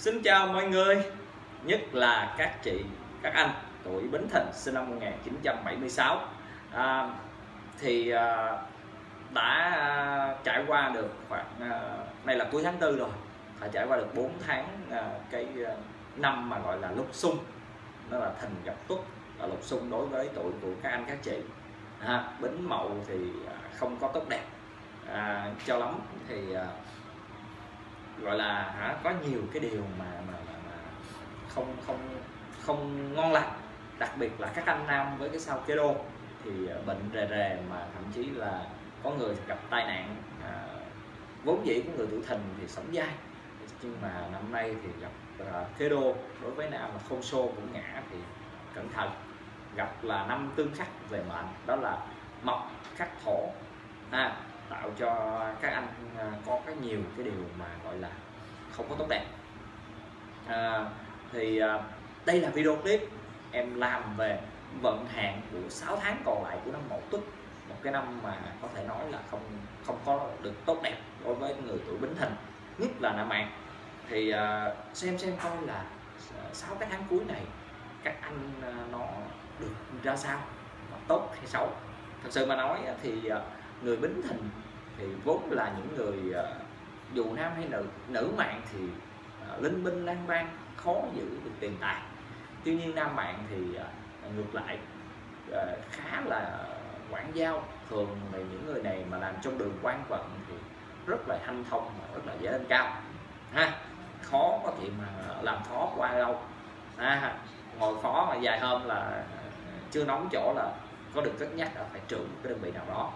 Xin chào mọi người. Nhất là các chị, các anh tuổi Bính Thịnh sinh năm 1976 à, Thì à, đã à, trải qua được khoảng à, Này là cuối tháng 4 rồi. Đã trải qua được 4 tháng à, cái à, năm mà gọi là lục xung. Nó là thìn gặp tuất là lục xung đối với tuổi của các anh các chị. À, Bính Mậu thì à, không có tốt đẹp. À, cho lắm thì à, gọi là hả, có nhiều cái điều mà mà, mà, mà không không không ngon lành. Đặc biệt là các anh nam với cái sao kế đô thì ờ, bệnh rề rề mà thậm chí là có người gặp tai nạn à, vốn dĩ của người tuổi thìn thì sống dai. Nhưng mà năm nay thì gặp à, kế đô đối với nam là không xô cũng ngã thì cẩn thận. Gặp là năm tương khắc về mệnh đó là mộc khắc thổ. Ha tạo cho các anh à, có cái nhiều cái điều mà gọi là không có tốt đẹp. À, thì à, đây là video clip em làm về vận hạn của 6 tháng còn lại của năm Mậu Tuất. Một cái năm mà có thể nói là không không có được tốt đẹp đối với người tuổi Bính Thìn nhất là nam mạng thì à, xem xem coi là à, sáu cái tháng cuối này các anh à, nó được ra sao tốt hay xấu. Thật sự mà nói thì à, người bính thìn thì vốn là những người ờ, dù nam hay nữ nữ mạng thì ờ, linh binh lang bang khó giữ được tiền tài. Tuy nhiên nam mạng thì ờ, ngược lại khá là quản giao. Thường là những người này mà làm trong đường quan vận thì rất là hanh thông và rất là dễ lên cao. Ha, khó có chuyện mà làm khó qua đâu ha ngồi khó mà dài hôm là chưa nóng chỗ là có được cất nhắc là phải trưởng cái đơn vị nào đó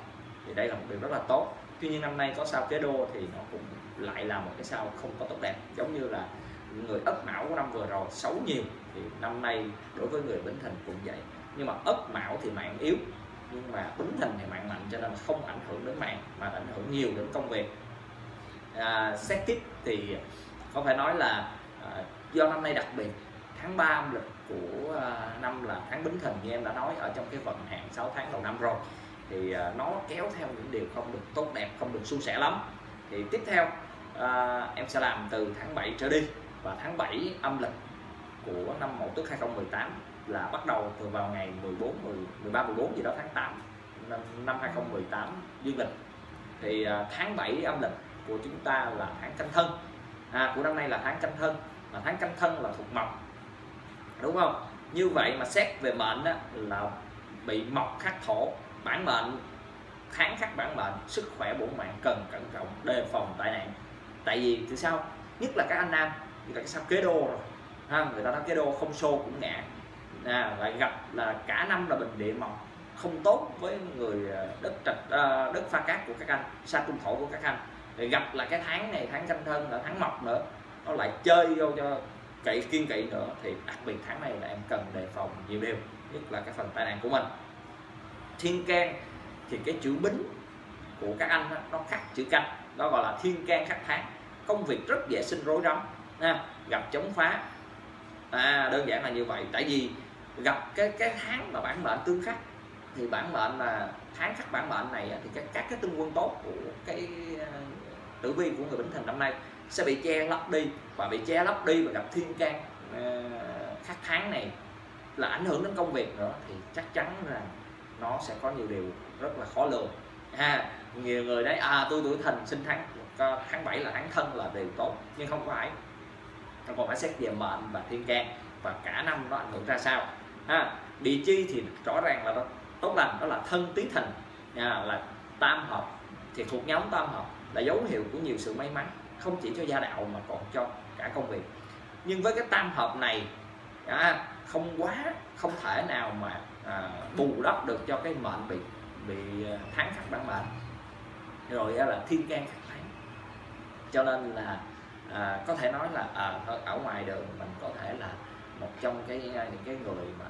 thì đây là một điều rất là tốt. Tuy nhiên năm nay có sao kế đô thì nó cũng lại là một cái sao không có tốt đẹp. Giống như là người ất mão của năm vừa rồi xấu nhiều thì năm nay đối với người bính thìn cũng vậy. Nhưng mà ất mão thì mạng yếu nhưng mà bính thìn thì mạng mạnh cho nên không ảnh hưởng đến mạng mà ảnh hưởng nhiều đến công việc. À, xét tiếp thì có phải nói là à, do năm nay đặc biệt tháng 3 âm lịch của à, năm là tháng bính thìn như em đã nói ở trong cái vận hạn 6 tháng đầu năm rồi thì à, nó kéo theo những điều không được tốt đẹp không được suôn sẻ lắm. Thì tiếp theo à, em sẽ làm từ tháng 7 trở đi. Và tháng 7 âm lịch của năm Mậu Tuất 2018 là bắt đầu từ vào ngày 14 10, 13 14 gì đó tháng 8 năm, năm 2018 dương lịch. Thì à, tháng 7 âm lịch của chúng ta là tháng canh thân. À, của năm nay là tháng canh thân. Mà tháng canh thân là thuộc mộc. Đúng không? Như vậy mà xét về mệnh á, là bị mộc khắc thổ bản mệnh kháng khắc bản mệnh sức khỏe bổn mạng cần cẩn trọng đề phòng tai nạn. Tại vì từ sao? Nhất là các anh nam như là cái sao kế đô rồi ha người ta nói kế đô không xô cũng ngã. À, lại gặp là cả năm là bình địa mộc không tốt với người à, đất trạch à, đất pha cát của các anh sa trung thổ của các anh. Rồi gặp là cái tháng này tháng canh thân là tháng mộc nữa nó lại chơi vô cho cậy kiên kỵ nữa. Thì đặc biệt tháng này là em cần đề phòng nhiều điều nhất là cái phần tai nạn của mình thiên can thì cái chữ bính của các anh đó, nó khắc chữ canh đó gọi là thiên can khắc tháng công việc rất dễ sinh rối rắm ha gặp chống phá. À, đơn giản là như vậy. Tại vì gặp cái cái tháng mà bản mệnh tương khắc thì bản mệnh là tháng khắc bản mệnh này thì các các cái tương quân tốt của cái à, tử vi của người bính thìn năm nay sẽ bị che lấp đi. Và bị che lấp đi và gặp thiên can à, khắc tháng này là ảnh hưởng đến công việc nữa thì chắc chắn là nó sẽ có nhiều điều rất là khó lường. Ha nhiều người đấy à tôi tuổi thìn sinh tháng tháng 7 là tháng thân là điều tốt. Nhưng không phải. Nó còn phải xét về mệnh và thiên can và cả năm nó ảnh hưởng ra sao. Ha địa chi thì rõ ràng là tốt lành đó là thân tý thìn à, là tam hợp thì thuộc nhóm tam hợp là dấu hiệu của nhiều sự may mắn không chỉ cho gia đạo mà còn cho cả công việc. Nhưng với cái tam hợp này à, không quá không thể nào mà à, bù đắp được cho cái mệnh bị bị à, tháng khắc bản mệnh. Rồi là thiên can khắc tháng cho nên là à, có thể nói là à, ở ngoài đường mình có thể là một trong cái à, những cái người mà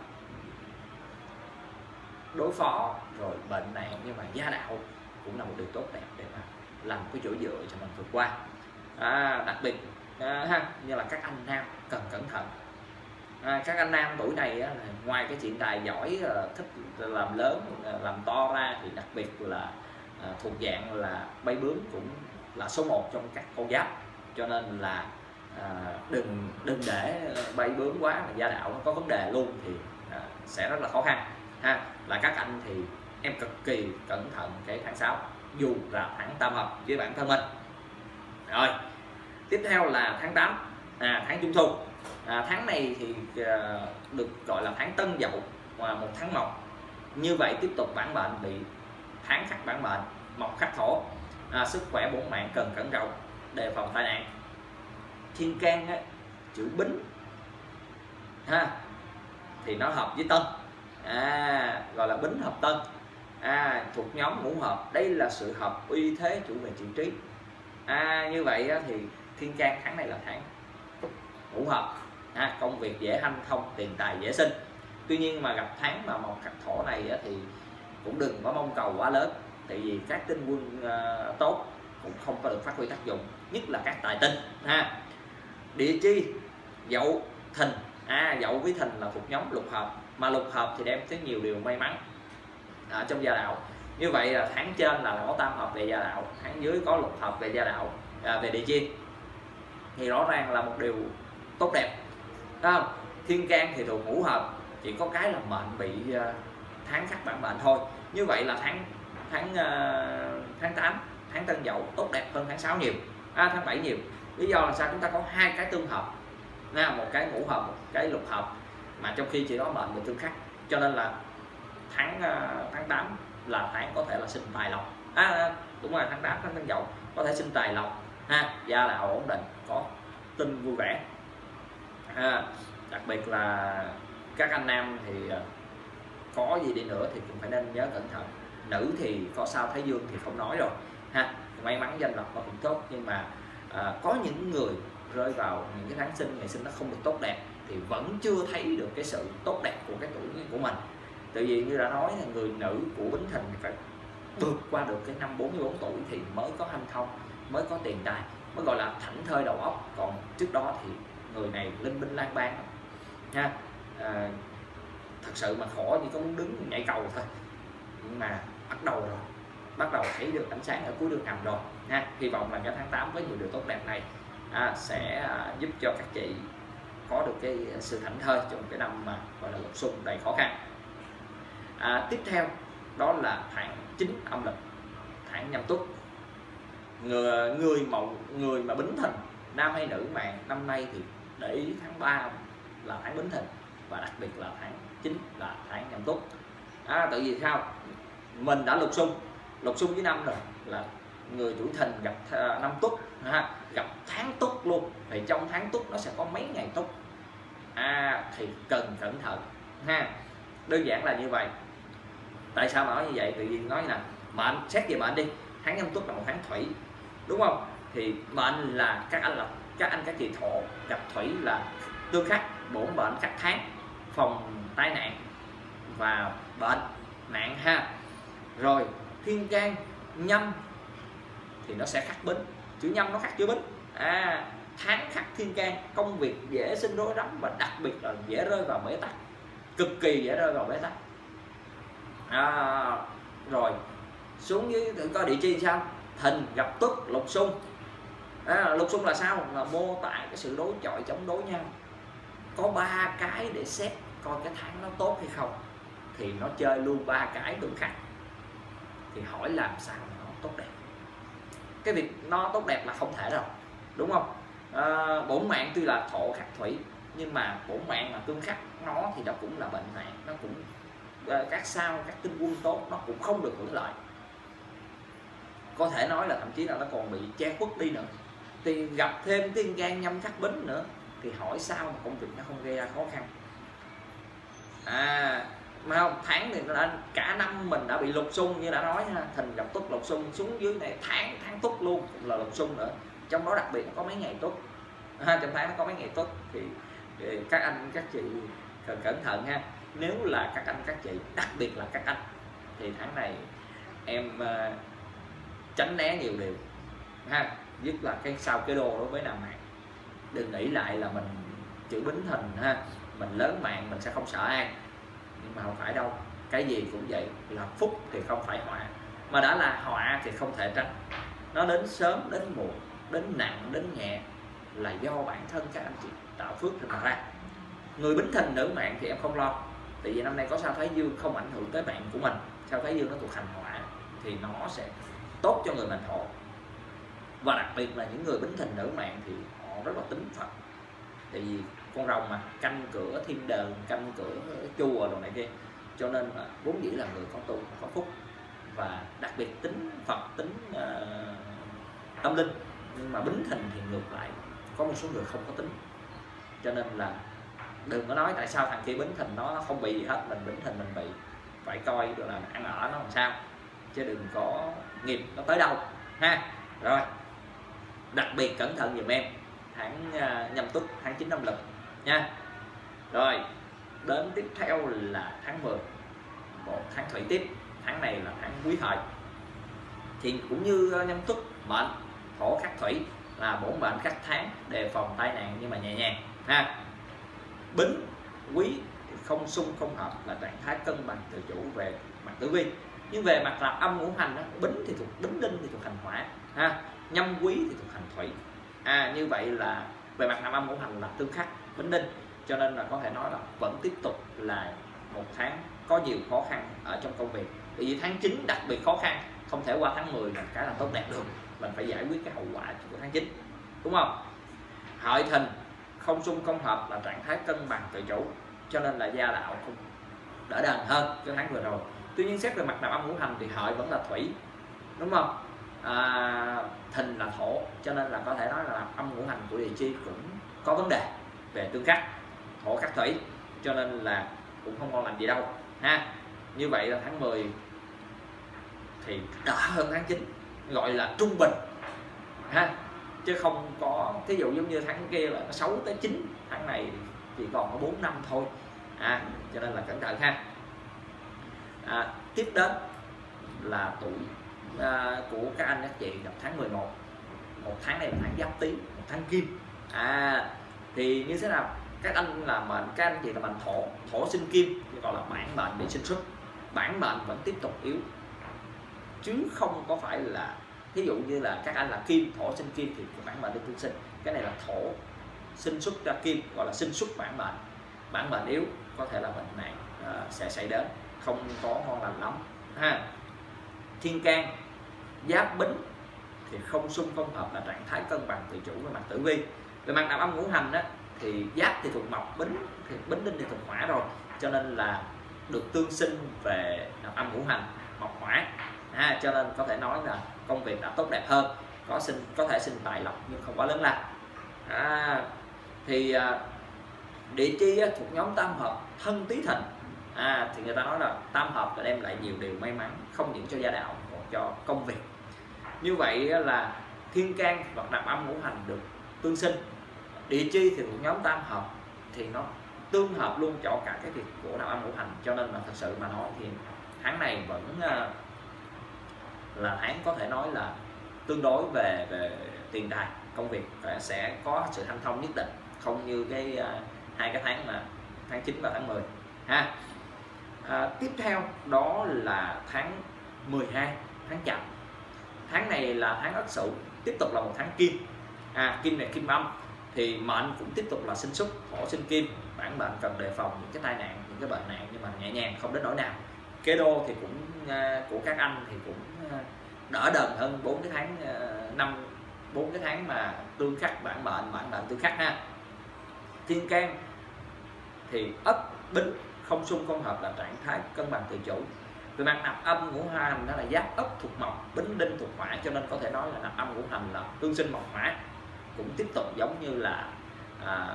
đối phó rồi bệnh nạn nhưng mà gia đạo cũng là một điều tốt đẹp để mà làm cái chỗ dựa cho mình vượt qua. À, đặc biệt à, ha như là các anh nam cần cẩn thận à, các anh nam tuổi này á, ngoài cái chuyện tài giỏi ờ, thích làm lớn ờ, làm to ra thì đặc biệt là à, thuộc dạng là bay bướm cũng là số 1 trong các con giáp. Cho nên là à, đừng đừng để bay bướm quá mà gia đạo nó có vấn đề luôn thì à, sẽ rất là khó khăn ha. Là các anh thì em cực kỳ cẩn thận cái tháng 6 dù là tháng tam hợp với bản thân mình. Rồi tiếp theo là tháng 8 à, tháng trung thu à, tháng này thì à, được gọi là tháng tân dậu và một tháng mộc. Như vậy tiếp tục bản mệnh bị tháng khắc bản mệnh mộc khắc thổ. À, sức khỏe bổn mạng cần cẩn trọng đề phòng tai nạn. Thiên can á, chữ bính ha thì nó hợp với tân. À, gọi là bính hợp tân. À, thuộc nhóm ngũ hợp. Đây là sự hợp uy thế chủ về chữ trí. À, như vậy á, thì thiên can tháng này là tháng ngũ hợp. Ha, công việc dễ hanh thông tiền tài dễ sinh. Tuy nhiên mà gặp tháng mà một khắc thổ này thì cũng đừng có mong cầu quá lớn tại vì các tinh quân ờ, tốt cũng không có được phát huy tác dụng nhất là các tài tinh ha. Địa chi? Dậu thìn. À dậu với thìn là thuộc nhóm lục hợp mà lục hợp thì đem tới nhiều điều may mắn ở trong gia đạo. Như vậy là tháng trên là có tam hợp về gia đạo tháng dưới có lục hợp về gia đạo à, về địa chi. Thì rõ ràng là một điều tốt đẹp. Đúng không? Thiên can thì thuộc ngũ hợp chỉ có cái là mệnh bị ờ, tháng khắc bản mệnh thôi. Như vậy là tháng tháng ờ, tháng 8 tháng tân dậu tốt đẹp hơn tháng 6 nhiều. À, tháng 7 nhiều. Lý do là sao? Chúng ta có hai cái tương hợp. Một cái ngũ hợp một cái lục hợp. Mà trong khi chỉ có mệnh bị tương khắc. Cho nên là tháng ờ, tháng 8 là tháng có thể là sinh tài lộc. À, à đúng rồi tháng 8 tháng tân dậu có thể sinh tài lộc. Ha gia là ổn định có tin vui vẻ ha. Đặc biệt là các anh nam thì ờ, có gì đi nữa thì cũng phải nên nhớ cẩn thận. Nữ thì có sao thái dương thì không nói rồi ha. May mắn danh lộc nó cũng tốt nhưng mà à, có những người rơi vào những cái tháng sinh ngày sinh nó không được tốt đẹp thì vẫn chưa thấy được cái sự tốt đẹp của cái tuổi của mình. Tại vì như đã nói là người nữ của bính thìn phải vượt qua được cái năm 44 tuổi thì mới có hanh thông mới có tiền tài mới gọi là thảnh thơi đầu óc. Còn trước đó thì người này linh binh lang bang. Nha à, thật sự mà khổ chỉ có muốn đứng nhảy cầu thôi. Nhưng mà bắt đầu rồi bắt đầu thấy được ánh sáng ở cuối đường hầm rồi. Ha hy vọng là cái tháng 8 với nhiều điều tốt đẹp này à, sẽ à, giúp cho các chị có được cái sự thảnh thơi trong cái năm mà gọi là lục xung đầy khó khăn. À, tiếp theo đó là tháng 9 âm lịch tháng nhâm tuất. Người người mậu người mà bính thìn nam hay nữ mà năm nay thì để ý tháng 3 là tháng bính thìn và đặc biệt là tháng 9 là tháng nhâm tuất à, tại vì sao? Mình đã lục xung, lục xung với năm rồi là người tuổi thìn gặp năm tuất ha gặp tháng tuất luôn. Thì trong tháng tuất nó sẽ có mấy ngày tuất à thì cần cẩn thận ha. Đơn giản là như vậy. Tại sao mà nói như vậy? Tự nhiên nói là mệnh xét về mệnh đi tháng nhâm tuất là một tháng thủy đúng không? Thì mệnh là các anh là các anh các chị thổ gặp thủy là tương khắc bổn bệnh khắc tháng phòng tai nạn và bệnh nạn ha. Rồi thiên can nhâm thì nó sẽ khắc bính. Chữ nhâm nó khắc chữ bính. À tháng khắc thiên can công việc dễ sinh rối rắm và đặc biệt là dễ rơi vào bế tắc cực kỳ dễ rơi vào bế tắc. À, rồi xuống dưới coi địa chi sao? Thìn gặp tuất lục xung à, lục xung là sao? Là mô tả cái sự đối chọi chống đối nhau. Có ba cái để xét coi cái tháng nó tốt hay không. Thì nó chơi luôn ba cái tương khắc thì hỏi làm sao mà nó tốt đẹp. Cái việc nó tốt đẹp là không thể rồi đúng không? À, bổn mạng tuy là thổ khắc thủy nhưng mà bổn mạng mà tương khắc nó thì nó cũng là bệnh nạn nó cũng ờ, các sao các tinh quân tốt nó cũng không được hưởng lợi. Có thể nói là thậm chí là nó còn bị che khuất đi nữa thì gặp thêm tiên gan nhâm khắc bính nữa thì hỏi sao mà công việc nó không gây ra khó khăn. À mà không tháng thì nó đã cả năm mình đã bị lục xung như đã nói ha thìn gặp tốt lục xung xuống dưới này tháng tháng tốt luôn cũng là lục xung nữa. Trong đó đặc biệt nó có mấy ngày tốt ha à, trong tháng nó có mấy ngày tốt thì, thì các anh các chị cần cẩn thận ha. Nếu là các anh các chị đặc biệt là các anh thì tháng này em uh, tránh né nhiều điều ha nhất là cái sau cái đô đối với nam mạng. Đừng nghĩ lại là mình chữ bính thình ha, mình lớn mạng mình sẽ không sợ ai, nhưng mà không phải đâu. Cái gì cũng vậy, là phúc thì không phải họa, mà đã là họa thì không thể tránh. Nó đến sớm, đến muộn, đến nặng, đến nhẹ là do bản thân các anh chị tạo phước thì mà ra. Người bính thìn nữ mạng thì em không lo, tại vì năm nay có sao thái dương không ảnh hưởng tới bạn của mình. Sao thái dương nó thuộc hành họa thì nó sẽ tốt cho người mệnh thổ và đặc biệt là những người bính thìn nữ mạng thì họ rất là tính phật. Tại vì con rồng mà canh cửa thiên đờn canh cửa chùa đồ này kia. Cho nên là vốn dĩ là người có tu có phúc. Và đặc biệt tính phật tính uh, ờ, tâm linh. Nhưng mà bính thìn thì ngược lại có một số người không có tính cho nên là đừng có nói tại sao thằng kia bính thìn nó không bị gì hết mình bính thìn mình bị phải coi được là ăn ở nó làm sao. Chứ đừng có nghiệp nó tới đâu ha. Rồi đặc biệt cẩn thận giùm em. Tháng uh, nhâm tuất tháng 9 năm lực nha. Rồi đến tiếp theo là tháng 10 một tháng thủy tiếp tháng này là tháng quý hợi thì cũng như uh, nhâm tuất mệnh thổ khắc thủy là bổn mệnh khắc tháng đề phòng tai nạn nhưng mà nhẹ nhàng ha. Bính quý không xung không hợp là trạng thái cân bằng tự chủ về mặt tử vi nhưng về mặt là âm ngũ hành đó, bính thì thuộc bính đinh thì thuộc hành hỏa ha nhâm quý thì thuộc hành thủy à như vậy là về mặt năm âm ngũ hành là tương khắc bính đinh. Cho nên là có thể nói là vẫn tiếp tục là một tháng có nhiều khó khăn ở trong công việc. Bởi vì tháng 9 đặc biệt khó khăn, không thể qua tháng 10 là cái là tốt đẹp được. Mình phải giải quyết cái hậu quả của tháng 9 đúng không? Hợi thìn, không xung không hợp là trạng thái cân bằng tự chủ, cho nên là gia đạo không đỡ đần hơn cái tháng vừa rồi. Tuy nhiên xét về mặt nào âm ngũ hành thì hợi vẫn là thủy đúng không? À, thìn là thổ cho nên là có thể nói là âm ngũ hành của địa chi cũng có vấn đề về tương khắc thổ khắc thủy cho nên là cũng không còn làm gì đâu ha. Như vậy là tháng 10 thì đỡ hơn tháng 9 gọi là trung bình ha. Chứ không có thí dụ giống như tháng kia là 6 tới 9 tháng này chỉ còn có 4 năm thôi à cho nên là cẩn thận ha. À, tiếp đến là tuổi à, của các anh các chị gặp tháng 11 một. Tháng này là tháng giáp tý một tháng kim. À thì như thế nào? Các anh là mệnh các anh chị là mệnh thổ thổ sinh kim gọi là bản mệnh bị sinh xuất. Bản mệnh vẫn tiếp tục yếu chứ không có phải là ví dụ như là các anh là kim thổ sinh kim thì bản mệnh đi tương sinh. Cái này là thổ sinh xuất ra kim gọi là sinh xuất bản mệnh. Bản mệnh yếu có thể là bệnh nạn uh, sẽ xảy đến không có ngon lành lắm ha. Thiên can giáp bính thì không xung không hợp là trạng thái cân bằng tự chủ về mặt tử vi. Về mặt đạo âm ngũ hành đó thì giáp thì thuộc mộc bính thì bính đinh thì thuộc hỏa rồi cho nên là được tương sinh về đạo âm ngũ hành mộc hỏa. Ha, cho nên có thể nói là công việc đã tốt đẹp hơn có sinh có thể sinh tài lộc nhưng không quá lớn lao. À, thì à, địa chi á, thuộc nhóm tam hợp thân tý thìn à, thì người ta nói là tam hợp là đem lại nhiều điều may mắn không những cho gia đạo còn cho công việc như vậy là thiên can và nạp âm ngũ hành được tương sinh. Địa chi thì thuộc nhóm tam hợp thì nó tương hợp luôn cho cả cái việc của nạp âm ngũ hành. Cho nên là thật sự mà nói thì tháng này vẫn ờ, là tháng có thể nói là tương đối về về tiền tài công việc sẽ có sự thanh thông nhất định. Không như cái uh, hai cái tháng mà tháng 9 và tháng 10 ha. À, tiếp theo đó là tháng 12 tháng chạp tháng này là tháng ất sửu tiếp tục là một tháng kim. À, kim này kim âm. Thì mệnh cũng tiếp tục là sinh xúc thổ sinh kim. Bản mệnh cần đề phòng những cái tai nạn những cái bệnh nạn nhưng mà nhẹ nhàng không đến nỗi nào. Kế đô thì cũng uh, của các anh thì cũng uh, đỡ đần hơn bốn cái tháng uh, năm bốn cái tháng mà tương khắc bản mệnh bản mệnh tương khắc ha. Thiên can thì ất bính không xung không hợp là trạng thái cân bằng tự chủ về mặt nạp âm ngũ hành đó là giáp ất thuộc mộc bính đinh thuộc hỏa cho nên có thể nói là nạp âm ngũ hành là tương sinh mộc hỏa cũng tiếp tục giống như là à,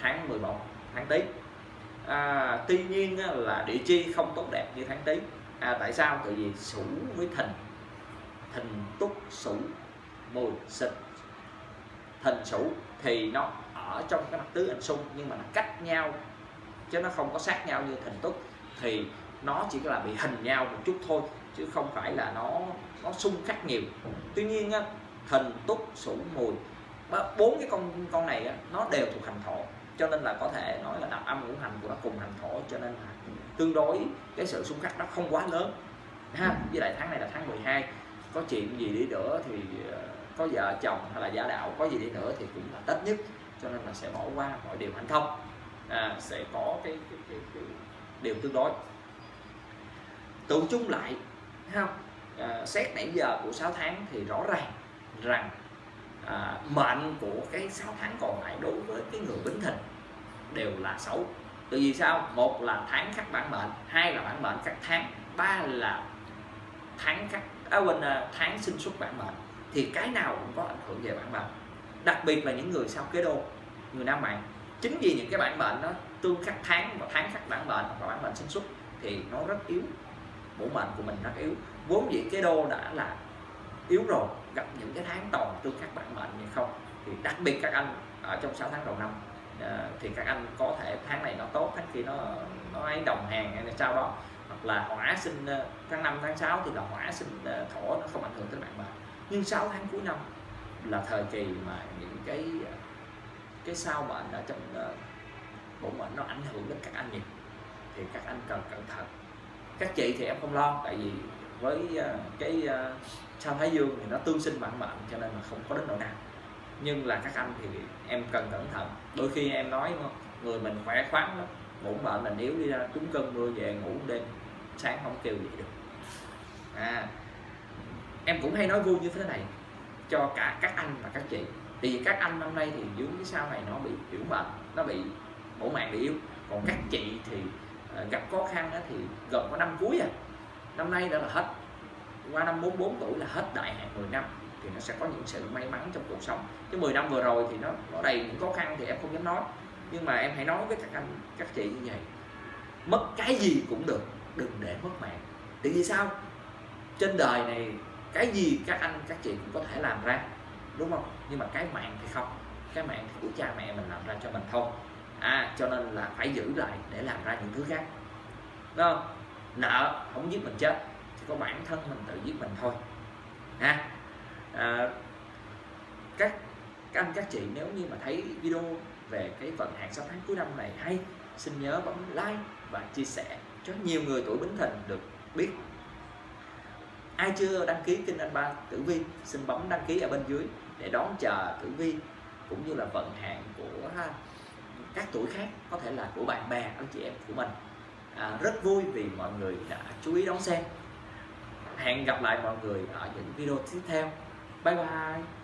tháng 11 tháng tý. À, tuy nhiên là địa chi không tốt đẹp như tháng tý. À, tại sao? Tại vì sửu với thìn. Thìn túc sửu mùi xịt thìn sửu thì nó ở trong cái mặt tứ hành xung nhưng mà nó cách nhau chứ nó không có sát nhau như thìn túc. Thì nó chỉ là bị hình nhau một chút thôi chứ không phải là nó nó xung khắc nhiều. Tuy nhiên á, thần túc sủ mùi bốn cái con con này á, nó đều thuộc hành thổ cho nên là có thể nói là nạp âm ngũ hành của nó cùng hành thổ cho nên là tương đối cái sự xung khắc nó không quá lớn. Ha với lại tháng này là tháng 12 có chuyện gì đi nữa thì ờ, có vợ chồng hay là gia đạo có gì đi nữa thì cũng là tết nhất cho nên là sẽ bỏ qua mọi điều hạnh thông. À, sẽ có cái, cái, cái, cái điều tương đối tụ chung lại không à, xét nãy giờ của 6 tháng thì rõ ràng rằng à, mệnh của cái 6 tháng còn lại đối với cái người bính thìn đều là xấu. Tại vì sao? Một là tháng khắc bản mệnh hai là bản mệnh các tháng ba là tháng khắc à, quên à, tháng sinh xuất bản mệnh. Thì cái nào cũng có ảnh hưởng về bản mệnh. Đặc biệt là những người sau kế đô người nam mạng. Chính vì những cái bản mệnh nó tương khắc tháng và tháng khắc bản mệnh và bản mệnh sinh xuất thì nó rất yếu bổ mệnh của mình rất yếu. Vốn dĩ cái đô đã là yếu rồi gặp những cái tháng toàn tương khắc bản mệnh như không? Thì đặc biệt các anh ở trong 6 tháng đầu năm à, thì các anh có thể tháng này nó tốt tháng kia nó nó ấy đồng hàng hay sau đó. Hoặc là hỏa sinh ờ, tháng 5 tháng 6 thì là hỏa sinh ờ, thổ nó không ảnh hưởng tới bạn mệnh. Nhưng 6 tháng cuối năm là thời kỳ mà những cái cái sao mệnh ở trong bổ mệnh nó ảnh hưởng đến các anh nhiều. Thì các anh cần cẩn thận các chị thì em không lo, tại vì với ờ, cái ờ, sao thái dương thì nó tương sinh bản mệnh cho nên là không có đến nỗi nào. Nhưng là các anh thì em cần cẩn thận. Đôi khi em nói người mình khỏe khoắn lắm, bổn mệnh mình yếu đi ra trúng cơn mưa về ngủ đêm, sáng không kêu gì được. À em cũng hay nói vui như thế này, cho cả các anh và các chị. Thì các anh năm nay thì dưới cái sao này nó bị chuyển bệnh, nó bị bổ mạng bị yếu. Còn các chị thì Ờ, gặp khó khăn đó thì gần có năm cuối à. Năm nay đã là hết. Qua năm 44 tuổi là hết đại hạn 10 năm thì nó sẽ có những sự may mắn trong cuộc sống. Chứ 10 năm vừa rồi thì nó nó đầy những khó khăn thì em không dám nói. Nhưng mà em hãy nói với các anh, các chị như vậy, mất cái gì cũng được, đừng để mất mạng. Tại vì sao? Trên đời này cái gì các anh, các chị cũng có thể làm ra, đúng không? Nhưng mà cái mạng thì không. Cái mạng thì của cha mẹ mình làm ra cho mình thôi. À cho nên là phải giữ lại để làm ra những thứ khác đúng không? Nợ không giết mình chết chỉ có bản thân mình tự giết mình thôi. Ha? À, các các anh các chị nếu như mà thấy video về cái vận hạn 6 tháng cuối năm này hay xin nhớ bấm like và chia sẻ cho nhiều người tuổi bính thìn được biết. Ai chưa đăng ký kênh anh ba tử vi xin bấm đăng ký ở bên dưới để đón chờ tử vi cũng như là vận hạn của các tuổi khác có thể là của bạn bè anh chị em của mình à, rất vui vì mọi người đã chú ý đón xem. Hẹn gặp lại mọi người ở những video tiếp theo. Bye bye.